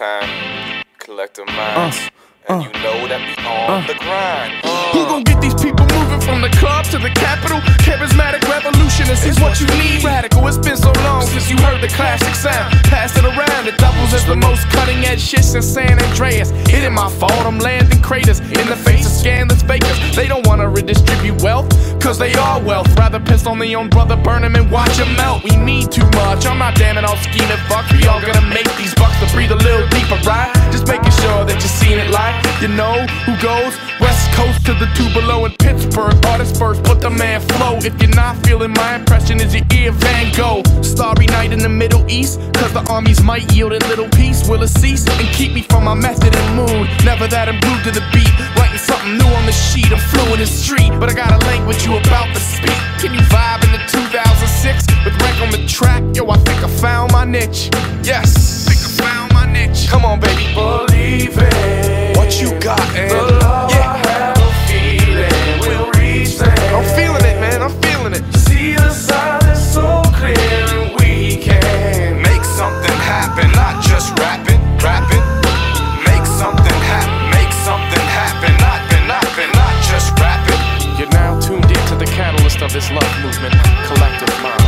time, collective minds. Uh, and uh, you know that we on uh. the grind. Who gon' get these people moving from the club to the capital? Charismatic revolutionists is what you need. Radical, it's been so long since you heard the classic sound. Pass it around, it doubles as the most cutting edge shit since San Andreas. It ain't my fault, I'm landing craters in the face of scandalous fakers. Redistribute wealth, cause they are wealth. Rather piss on their own brother, burn him and watch him melt. We need too much, I'm not damning all scheming fuck. We all gonna make these bucks to breathe a little deeper, right? Just making sure that you're seeing it like you know who goes west coast to the two below in Pittsburgh. Artist first, put the man flow. If you're not feeling my impression, is your ear Van Gogh? Starry night in the Middle East, cause the armies might yield a little peace. Will it cease and keep me from my method and mood? Never that I'm to the beat, but I got a language you about to speak. Can you vibe in the 2006 with rank on the track? Yo, I think I found my niche. Yes, think I found my niche. Come on, baby, believe it. of this love movement, collective mind.